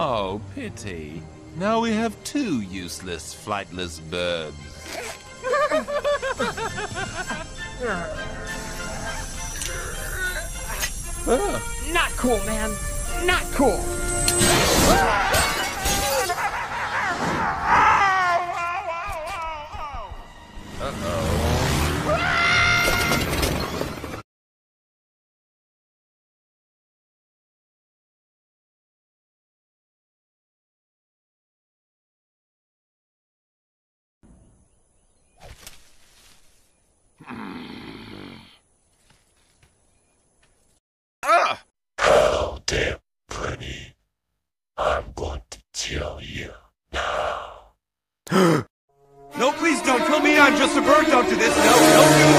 Oh, pity. Now we have two useless, flightless birds. Not cool, man. Not cool. How damn funny. I'm going to kill you now. No, please don't kill me. I'm just a bird. Don't do this. No, no, no.